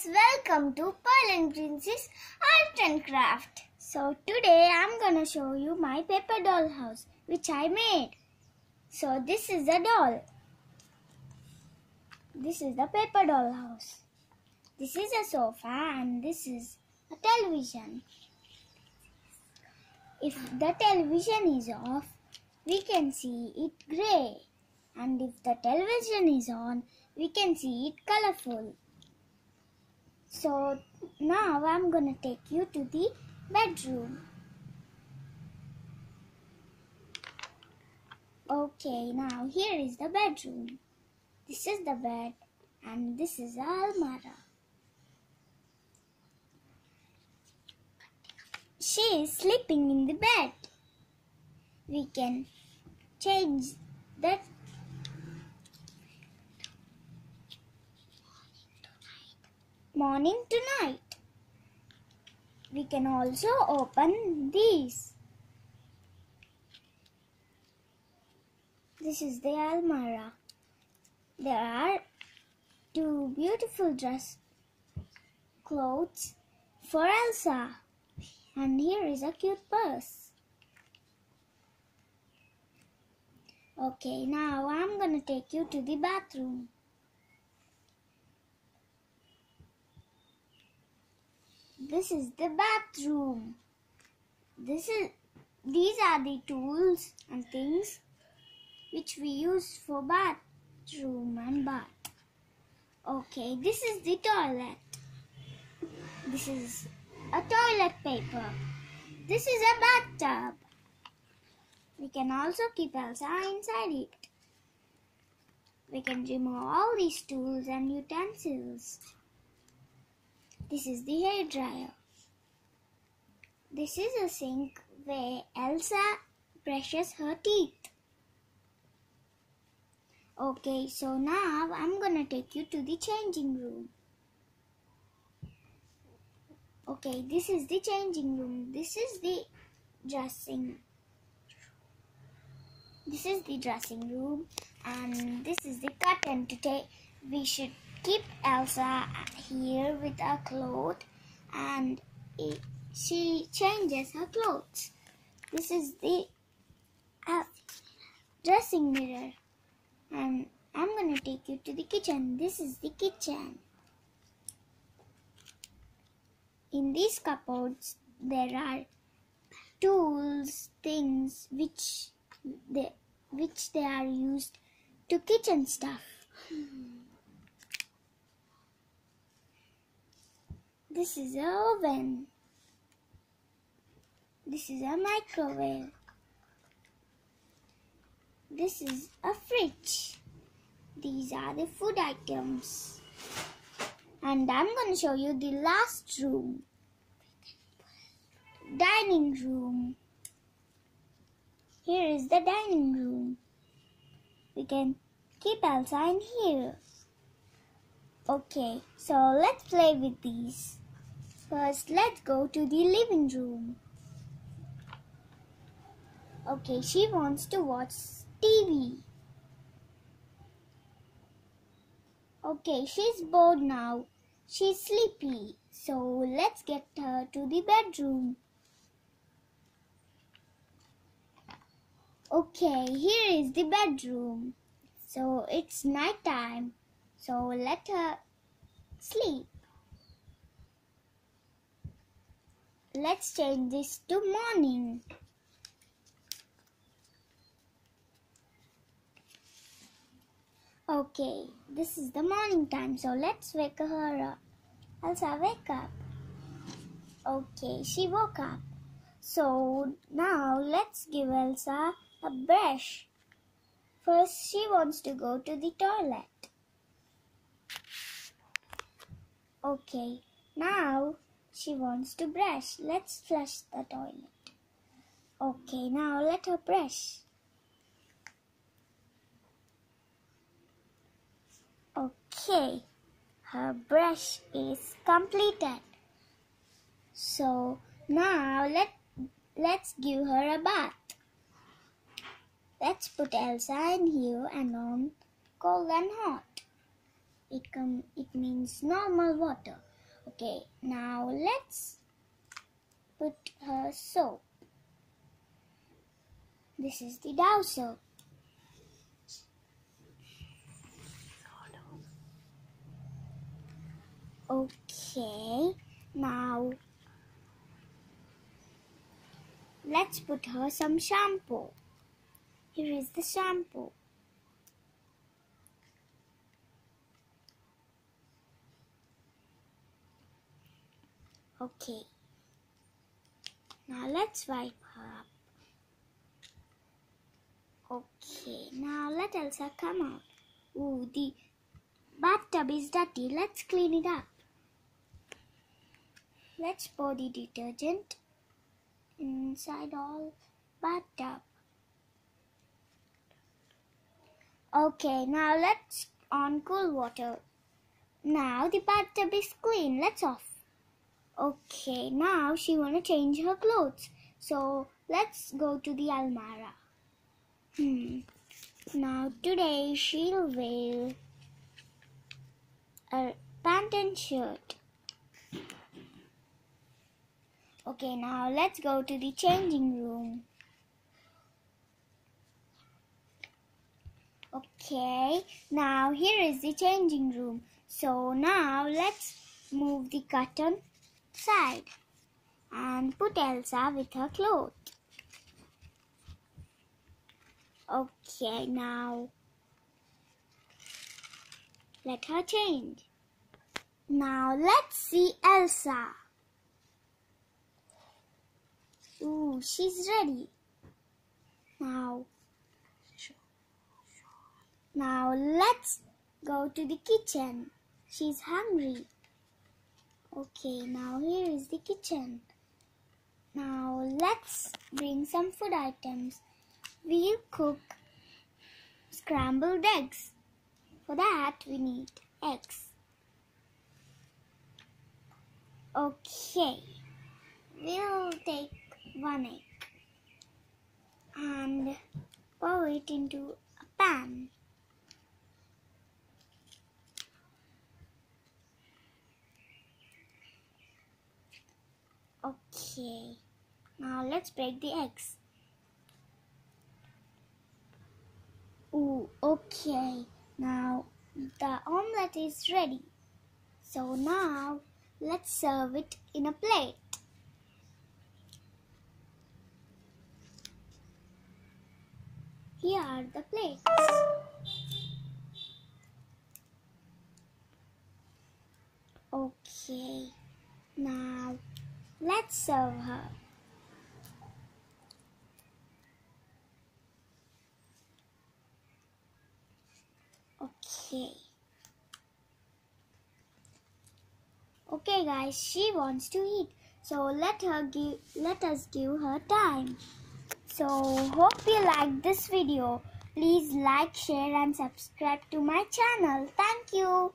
guys, welcome to Pearl and Princy Art and Craft. So today I'm gonna show you my paper doll house which I made. So this is a doll. This is the paper doll house. This is a sofa and this is a television. If the television is off, we can see it grey. And if the television is on, we can see it colorful. So now I'm gonna take you to the bedroom. Okay, now here is the bedroom. This is the bed and this is the almara. She is sleeping in the bed. We can change that morning to night. We can also open these. This is the Almara. There are two beautiful dress clothes for Elsa. And here is a cute purse. Okay, now I'm gonna take you to the bathroom. This is the bathroom. This is these are the tools and things which we use for bathroom and bath. Okay, this is the toilet. This is a toilet paper. This is a bathtub. We can also keep Elsa inside it. We can remove all these tools and utensils. This is the hair dryer. This is a sink where Elsa brushes her teeth. Okay, so now I'm gonna take you to the changing room. Okay, this is the changing room. This is the dressing. This is the dressing room, and this is the curtain to take. We should keep Elsa here with her clothes, and it, she changes her clothes. This is the uh, dressing mirror, and I'm gonna take you to the kitchen. This is the kitchen. In these cupboards, there are tools, things which they which they are used to kitchen stuff. This is a oven. This is a microwave. This is a fridge. These are the food items. And I'm going to show you the last room. Dining room. Here is the dining room. We can keep Elsa in here. Okay, so let's play with these. First, let's go to the living room. Okay, she wants to watch TV. Okay, she's bored now. She's sleepy. So let's get her to the bedroom. Okay, here is the bedroom. So it's night time. So let her sleep. Let's change this to morning. Okay, this is the morning time, so let's wake her up. Elsa, wake up. Okay, she woke up. So now let's give Elsa a brush. First, she wants to go to the toilet. Okay, now she wants to brush. Let's flush the toilet. Okay, now let her brush. Okay, her brush is completed. So now let let's give her a bath. Let's put Elsa in here and on cold and hot. It com- it means normal water. Okay, now let's put her soap. This is the Dove soap. Okay, now let's put her some shampoo. Here is the shampoo. Okay, now let's wipe her up. Okay, now let Elsa come out. Ooh, the bathtub is dirty. Let's clean it up. Let's pour the detergent inside all bathtub. Okay, now let's on cool water. Now the bathtub is clean. Let's off. Okay, now she wanna change her clothes. So let's go to the Almara. Hmm. Now today she'll wear a pant and shirt. Okay, now let's go to the changing room. Okay, now here is the changing room. So now let's move the curtain side and put Elsa with her clothes. Okay, now let her change. Now let's see Elsa. Ooh, she's ready. Now, now let's go to the kitchen. She's hungry. Okay, now here is the kitchen. Now let's bring some food items. We'll cook scrambled eggs. For that we need eggs. Okay, we'll take one egg and pour it into a pan. Okay, now let's break the eggs. Ooh, okay, now the omelette is ready. So now let's serve it in a plate. Here are the plates. Okay, let's serve her. Okay. Okay guys, she wants to eat. So let her give let us give her time. So hope you like this video. Please like, share and subscribe to my channel. Thank you.